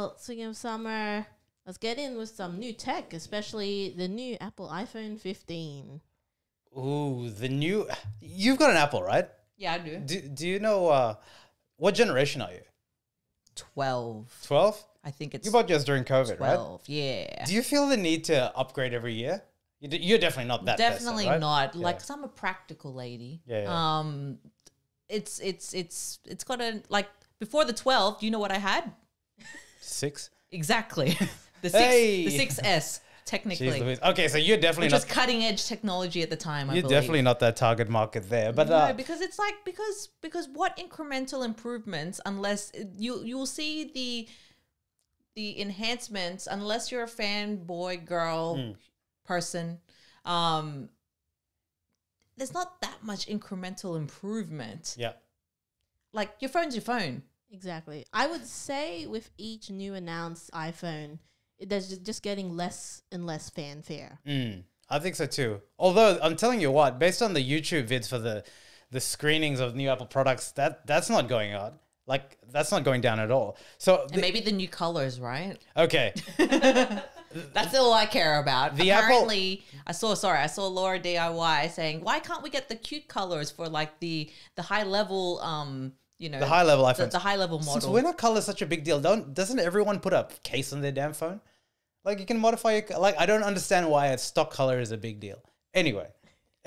Well, speaking of summer, let's get in with some new tech, especially the new Apple iPhone 15. Ooh, the new. You've got an Apple, right? Yeah, I do. Do, do you know uh, what generation are you? 12. 12? I think it's You bought yours during COVID, 12. Yeah. right? Do you feel the need to upgrade every year? You d- You're definitely not that. person, Definitely right? not. Yeah. Like, cause I'm a practical lady. Yeah, yeah. Um, it's it's it's it's got a like before the 12. Do you know what I had? Six? Exactly. the six Hey! the 6S technically. Jeez Okay, so you're definitely which not. was cutting edge technology at the time. You're believe. definitely not that target market there. But no, uh, because it's like because because what incremental improvements unless you you will see the the enhancements unless you're a fanboy girl Hmm. person um there's not that much incremental improvement yeah. like your phone's your phone Exactly. I would say with each new announced iPhone, it, there's just, just getting less and less fanfare. Mm, I think so too. Although I'm telling you what, based on the YouTube vids for the the screenings of new Apple products, that that's not going on. Like that's not going down at all. So and the- maybe the new colors right okay, that's all I care about. The Apple- Apparently, I saw sorry, I saw Laura DIY saying, "Why can't we get the cute colors for like the the high level um you know the high level the, iPhones. the high level model. Since model?" when are colors such a big deal? Don't doesn't everyone put a case on their damn phone? Like you can modify your like. I don't understand why a stock color is a big deal. Anyway,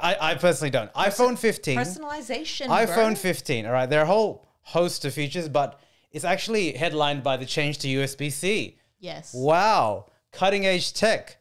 I I personally don't. iPhone 15. Personalization. iPhone bro. 15. All right, there are a whole host of features, but it's actually headlined by the change to USB C. Yes. Wow, cutting edge tech.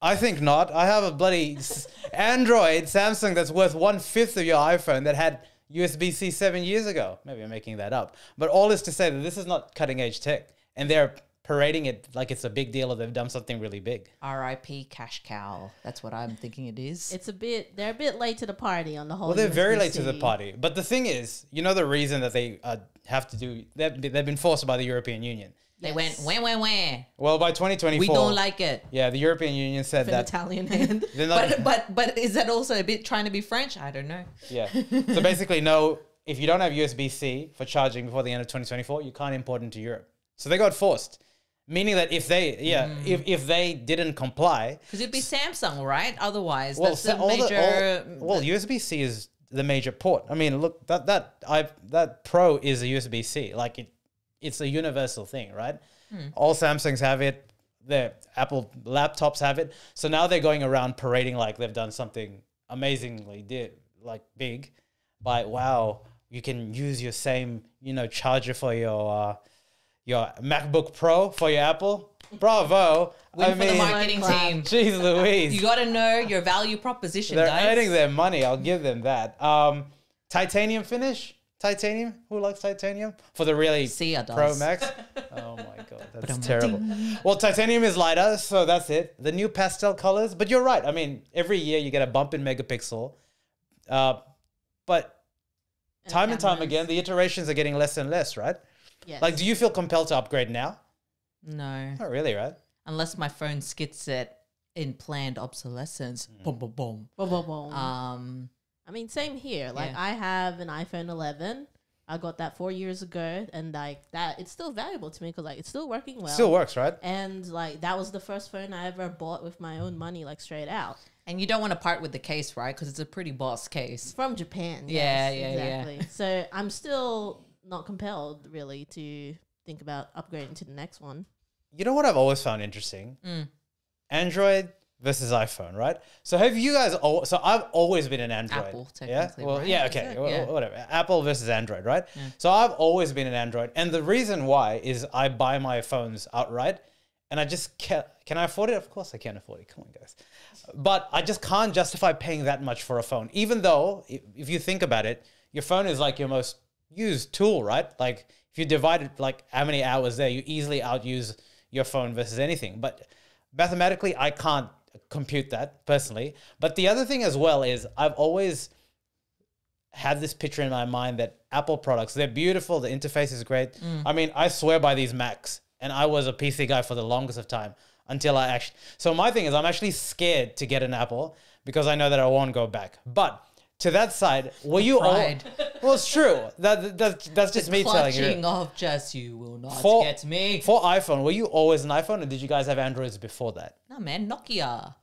I think not. I have a bloody Android Samsung that's worth one fifth of your iPhone that had USB C seven years ago. Maybe I'm making that up. But all is to say that this is not cutting edge tech. And they're parading it like it's a big deal or they've done something really big. R.I.P. Cash Cow. That's what I'm thinking it is. It's a bit, they're a bit late to the party on the whole. Well, they're very late to the party. But the thing is, you know, the reason that they uh, have to do, they've, they've been forced by the European Union. They Yes. went when when when. Well, by 2024, We don't like it. Yeah, the European Union said An that. Italian hand. Not, But but but is that also a bit trying to be French? I don't know. yeah. So basically, no, if you don't have USB C for charging before the end of 2024, you can't import into Europe. So they got forced. Meaning that if they, yeah, Mm. if, if they didn't comply, Because it'd be Samsung, right? Otherwise, well, that's sa- the all the- major. all- well, USB C is the major port. I mean, look, that that I that Pro is a USB C. Like it, it's a universal thing, right? Hmm. All Samsungs have it. The Apple laptops have it. So now they're going around parading like they've done something amazingly did like big. By wow, you can use your same you know charger for your uh, your MacBook Pro for your Apple. Bravo! Win I for the mean, marketing team. Jeez Louise. You got to know your value proposition, They're guys. earning their money. I'll give them that. Um, titanium finish. Titanium. Who likes titanium for the really Sia does. Pro Max? Oh my god, that's terrible. Well, titanium is lighter, so that's it. The new pastel colors, but you're right. I mean, every year you get a bump in megapixel, uh, but time and time cameras. again, the iterations are getting less and less, right? Yes. Like, do you feel compelled to upgrade now? No, Not really, right? unless my phone skits it in planned obsolescence. Mm. Boom, boom, boom. Boom, boom, boom. Um, I mean, same here. Like, Yeah. I have an iPhone 11. I got that four years ago, and like that, it's still valuable to me because like it's still working well. Still works, right? And like that was the first phone I ever bought with my own money, like straight out and you don't want to part with the case, right? Because it's a pretty boss case. from Japan. Yeah, yes, yeah, yeah. exactly. So I'm still not compelled really to think about upgrading to the next one. You know what I've always found interesting? Mm. Android versus iPhone, right? So have you guys? Al- so I've always been an Android. Apple, yeah. technically, Well, right? yeah. Okay. Yeah. Whatever. Apple versus Android, right? So I've always been an Android, and the reason why is I buy my phones outright, and I just can't. Can I afford it? Of course I can't afford it. Come on, guys. But I just can't justify paying that much for a phone, even though if you think about it, your phone is like your most used tool, right? Like if you divide it like how many hours there, you easily outuse your phone versus anything. But mathematically, I can't compute that personally. But the other thing as well is I've always had this picture in my mind that Apple products, they're beautiful, the interface is great. Mm. I mean, I swear by these Macs, and I was a PC guy for the longest of time until I actually. So my thing is, I'm actually scared to get an Apple because I know that I won't go back. But to that side, were you all? Pride. Well, it's true. That, that that's just me telling you. Clutching you. of just you will not For- get me. For iPhone, were you always an iPhone, or did you guys have Androids before that? no man, Nokia.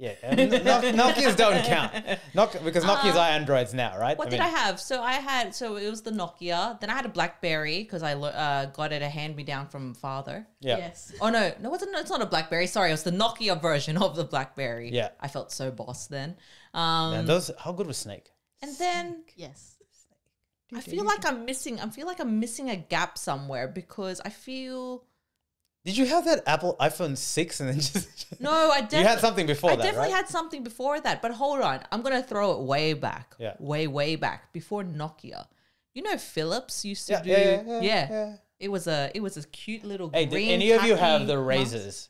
Yeah, no- Nokia's don't count. Nok- because Nokia's are Androids now, right? Uh, What I did I have? So I had so it was the Nokia. Then I had a BlackBerry because I uh, got it a hand me down from father. Yeah. Yes. Oh no, no, it's, it's not a BlackBerry. Sorry, it was the Nokia version of the BlackBerry. Yeah. I felt so boss then. Um, Man, those how good was Snake? and then Yes. I feel like I'm missing. I feel like I'm missing a gap somewhere because I feel Did you have that Apple iPhone six and then just no. I you definitely had something before I that, definitely right? had something before that. But hold on, I'm gonna throw it way back. Yeah. Way way back before Nokia. You know, Philips used to Yeah, do. yeah, yeah, yeah, yeah. It was a it was a cute little. hey, did any of you have the mouse. razors?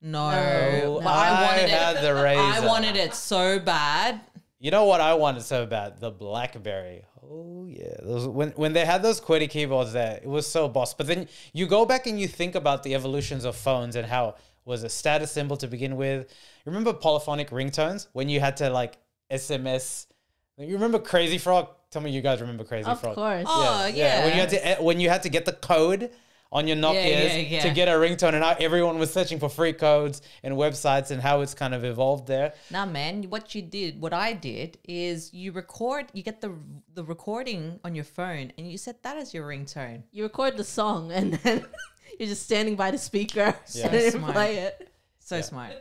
No, No, but I wanted it. had the I wanted it so bad. You know what I wanted so bad? The BlackBerry. Oh yeah, those when when they had those QWERTY keyboards there, it was so boss. But then you go back and you think about the evolutions of phones and how was a status symbol to begin with. Remember polyphonic ringtones when you had to like SMS. You remember Crazy Frog? Tell me you guys remember Crazy Of Frog. Of course. Oh yeah. yeah. When you had to eh, when you had to get the code on your Nokias yeah, yeah. to get a ringtone, and how everyone was searching for free codes and websites, and how it's kind of evolved there. Nah, man. What you did, what I did, is you record. You get the the recording on your phone, and you set that as your ringtone. You record the song and then you're just standing by the speaker Yeah. and then Smart. play it. So smart.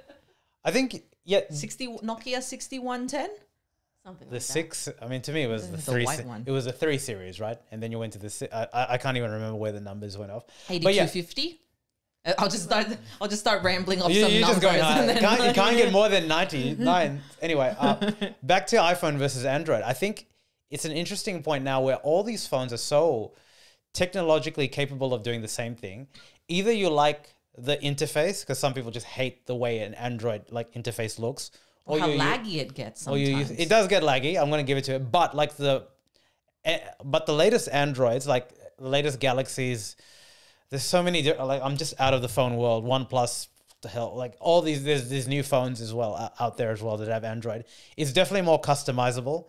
I think yeah, Sixty Nokia sixty one ten. Something the like that. six. I mean, to me, it was the, The three. white se- one. It was a three series, right? And then you went to the. si- I, I can't even remember where the numbers went off. Eighty But yeah, fifty. Uh, I'll just start. I'll just start rambling off you, some numbers. just going and You then can't, you can't get more than 99. anyway, uh, back to iPhone versus Android. I think it's an interesting point now where all these phones are so technologically capable of doing the same thing. Either you like the interface, because some people just hate the way an Android like interface looks, Or how you- you- laggy it gets or sometimes. you it does get laggy. I'm going to give it to it, but like the, eh, but the latest Androids, like the latest Galaxies, there's so many. Like I'm just out of the phone world. OnePlus, the hell, like all these. There's these new phones as well out there as well that have Android. It's definitely more customizable.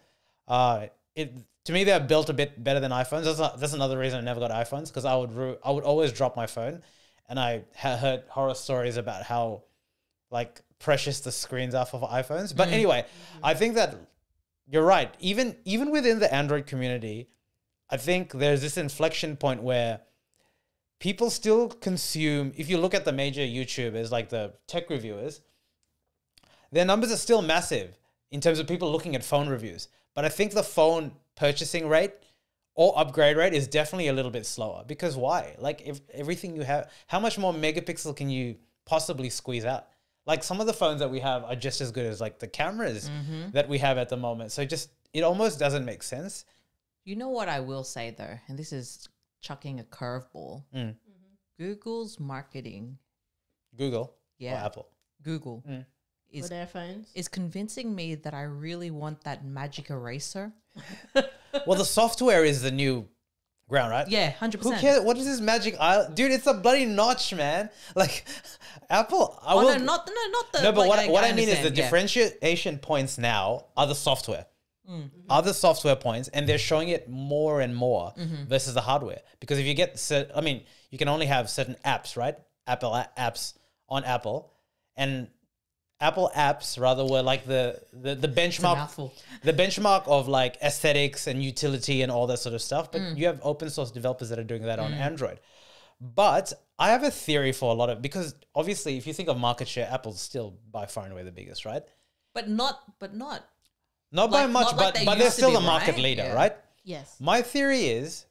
Uh, it to me they're built a bit better than iPhones. That's not, that's another reason I never got iPhones because I would ru- I would always drop my phone, and I ha- heard horror stories about how like precious the screens are for iPhones. But mm. anyway, I think that you're right. Even even within the Android community, I think there's this inflection point where people still consume. If you look at the major YouTubers, like the tech reviewers, their numbers are still massive in terms of people looking at phone reviews. But I think the phone purchasing rate or upgrade rate is definitely a little bit slower because why? Like if everything you have, how much more megapixel can you possibly squeeze out? Like some of the phones that we have are just as good as like the cameras that we have at the moment. So just it almost doesn't make sense. You know what I will say though, and this is chucking a curveball. Mm. Google's marketing, Google or Yeah. Apple. Google, Mm. For is their phones. is convincing me that I really want that magic eraser. Well, the software is the new ground, right? Yeah, hundred percent. Who cares? What is this magic island? Dude, it's a bloody notch, man. Like Apple, I Oh will no, not no, not the. No, but like, what, what I, mean is the yeah. differentiation points now are the software. Mm. Other software points, and they're showing it more and more Mm-hmm. versus the hardware. Because if you get, cer- I mean, you can only have certain apps, right? Apple apps on Apple, and Apple apps rather were like the the, the benchmark, the benchmark of like aesthetics and utility and all that sort of stuff. But Mm. you have open source developers that are doing that on Android. But I have a theory for a lot of because obviously, if you think of market share, Apple's still by far and away the biggest, right? But not, but not. Not by much, not like but they but they're still be, the market right? leader, Yeah. right? Yes. My theory is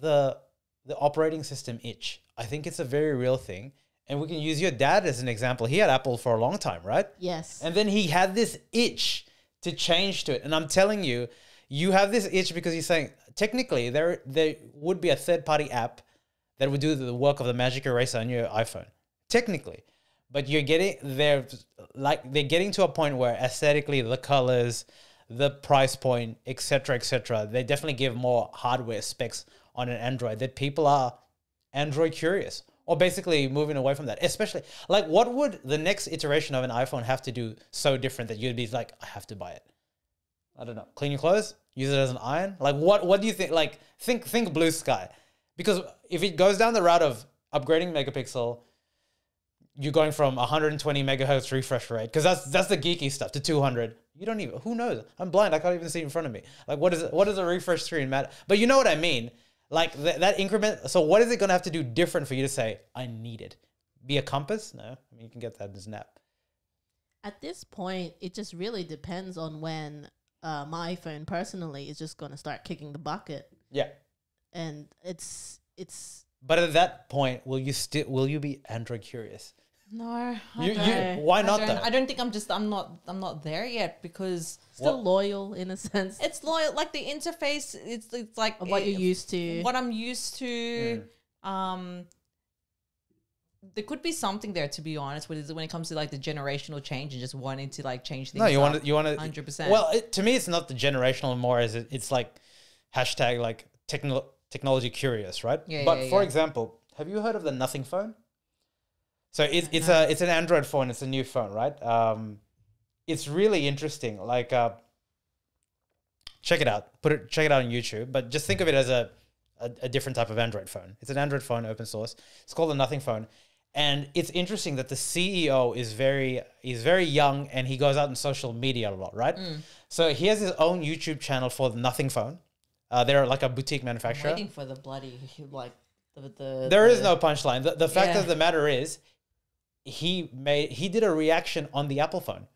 the the operating system itch. I think it's a very real thing, and we can use your dad as an example. He had Apple for a long time, right? Yes. And then he had this itch to change to it. And I'm telling you, you have this itch because you're saying technically there there would be a third party app that would do the work of the magic eraser on your iPhone. Technically. But you're getting they're like they're getting to a point where aesthetically the colors, the price point, etc., etc., they definitely give more hardware specs on an Android that people are Android curious or basically moving away from that. Especially like what would the next iteration of an iPhone have to do so different that you'd be like, I have to buy it? I don't know. Clean your clothes. Use it as an iron. Like what? What do you think? Like think think blue sky, because if it goes down the route of upgrading megapixel, you're going from 120 megahertz refresh rate because that's that's the geeky stuff to 200. You don't even who knows? I'm blind. I can't even see in front of me. Like what is it? What does a refresh screen matter? But you know what I mean. Like th- that increment. So what is it going to have to do different for you to say I need it? Be a compass? No. I mean you can get that in Snap. At this point, it just really depends on when uh, my iPhone personally is just going to start kicking the bucket, Yeah. And it's it's But at that point, will you still will you be Android curious? No, I You, don't. you, why I not don't, though? I don't think I'm just I'm not I'm not there yet because still What- loyal in a sense it's loyal like the interface it's it's like of what it- you're used to. what I'm used to Mm. um there could be something there to be honest with when it comes to like the generational change and just wanting to like change things No, you want to. You want to. 100%. Well, it, to me, it's not the generational more as it, it's like hashtag like techno- technology curious, right? Yeah, But yeah, for yeah. example, have you heard of the Nothing phone? So it's it's a it's an Android phone. It's a new phone, right? Um, it's really interesting. Like, uh, check it out. Put it check it out on YouTube. But just think of it as a, a a different type of Android phone. It's an Android phone, open source. It's called the Nothing phone. And it's interesting that the CEO is very he's very young and he goes out on social media a lot, right? Mm. So he has his own YouTube channel for the Nothing phone. Uh, they're like a boutique manufacturer. waiting for the bloody like the, the There is the- no punchline. The, the fact Yeah. of the matter is, he made he did a reaction on the Apple phone,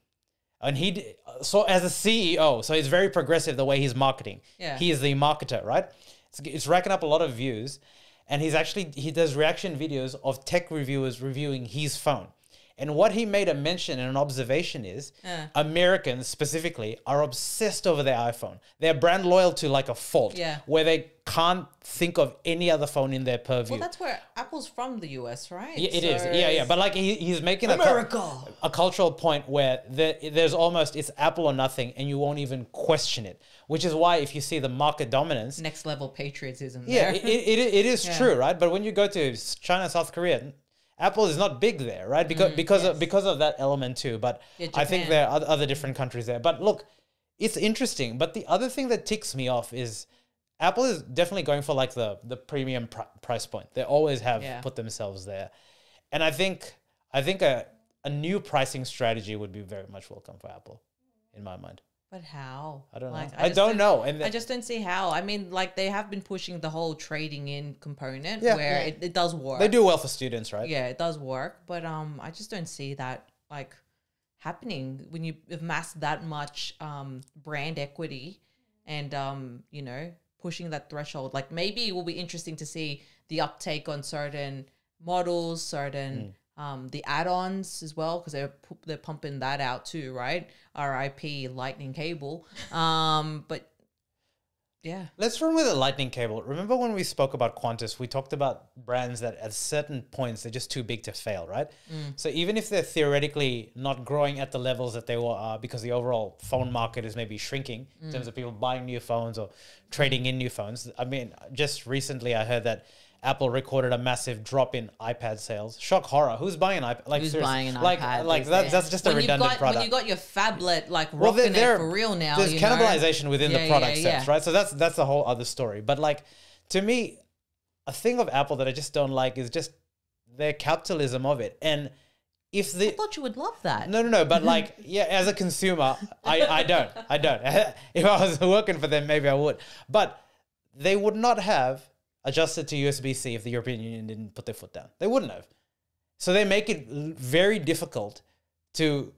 and he so as a CEO, so he's very progressive the way he's marketing. Yeah. he is the marketer, right? It's, it's racking up a lot of views, and he's actually he does reaction videos of tech reviewers reviewing his phone. And what he made a mention and an observation is Yeah. Americans specifically are obsessed over their iPhone. They're brand loyal to like a fault, Yeah. where they can't think of any other phone in their purview. well that's where Apple's from the US right Yeah, it is. So Yeah, yeah. But like he, he's making a, America. a cultural point where there, there's almost it's Apple or nothing, and you won't even question it. Which is why if you see the market dominance, next level patriotism yeah, it, it, it is Yeah. true, right? But when you go to China, South Korea, Apple is not big there, right? Because mm, because of, because of that element too. But Yeah, I think there are other different countries there. But look, it's interesting. But the other thing that ticks me off is Apple is definitely going for like the the premium pr- price point. They always have Yeah. put themselves there, and I think I think a a new pricing strategy would be very much welcome for Apple, in my mind. But how? I don't Like, know. I, just don't know. And I just don't see how. I mean, like they have been pushing the whole trading in component Yeah. where Yeah. It, it does work. they do well for students, right? Yeah, it does work, but um, I just don't see that like happening when you have amass that much um brand equity and um you know pushing that threshold. Like maybe it will be interesting to see the uptake on certain models, certain um the add-ons as well because they're they're pumping that out too, right? RIP Lightning cable. Um, but yeah, Let's run with a lightning cable. Remember when we spoke about Qantas, we talked about brands that at certain points they're just too big to fail, right? So even if they're theoretically not growing at the levels that they were are because the overall phone market is maybe shrinking in terms of people buying new phones or trading in new phones. I mean, just recently I heard that Apple recorded a massive drop in iPad sales. Shock horror. Who's buying an iPad? Like Who's seriously. buying an like, iPad Like that, that's just a when you've redundant got, product. When you got your phablet like Well, rocking there- it for real now, There's you know? cannibalization within Yeah, the product yeah, sets, yeah. right? So that's that's a whole other story. But like to me, a thing of Apple that I just don't like is just their capitalism of it. And if the I thought you would love that. no, no, no, but like, yeah, as a consumer, I, I don't, I don't. if I was working for them, maybe I would. But they would not have adjusted to USB C if the European Union didn't put their foot down. They wouldn't have. So they make it very difficult to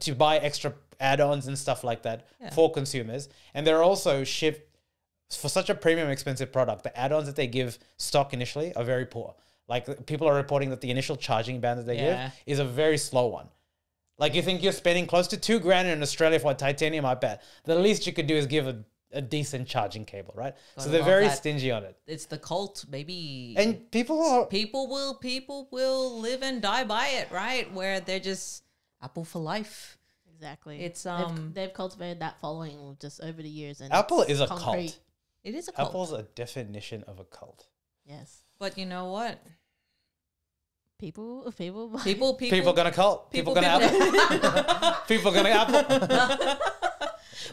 to buy extra add-ons and stuff like that Yeah. for consumers, and they're also shipped for such a premium expensive product. The add-ons that they give stock initially are very poor. Like people are reporting that the initial charging band that they Yeah. give is a very slow one. Like you think you're spending close to two grand in Australia for a titanium iPad. The least you could do is give a, a decent charging cable, right? so Gotta they're very that. stingy on it. It's the cult, maybe. And people are people will people will live and die by it, right? Where they're just Apple for life. Exactly. It's, They've- um, they've, cultivated that following just over the years, and Apple is a concrete. cult. It is a cult. Apple's a definition of a cult. Yes, But you know what? people, people, People people People, gonna cult. People, people- gonna Apple. people gonna Apple.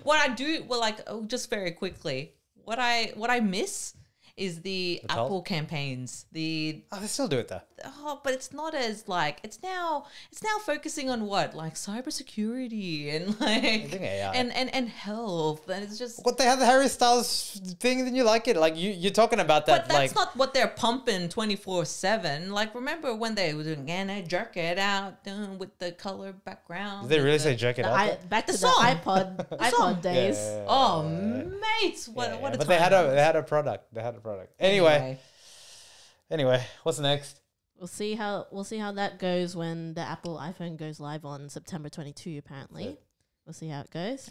what I do, well, like oh, just very quickly, what I what I miss is the, cult? Apple campaigns. The Oh, they still do it though. oh, but it's not as like it's now it's now focusing on what like cybersecurity and like and and and health, and it's just. What they have the Harry Styles thing, then you like it. Like you, you're talking about that. But that's like not what they're pumping twenty four seven. Like remember when they were doing "Gonna jerk it out" uh, with the color background. did they really the- say jerk it out? I, back The to song. the iPod iPod days. Yeah, yeah, yeah, Oh, yeah, yeah. mate! What, Yeah, what yeah. a but they had a they had a product. They had a product. Anyway, anyway, what's next? We'll see how we'll see how that goes when the Apple iPhone goes live on September 22. Apparently, we'll see how it goes.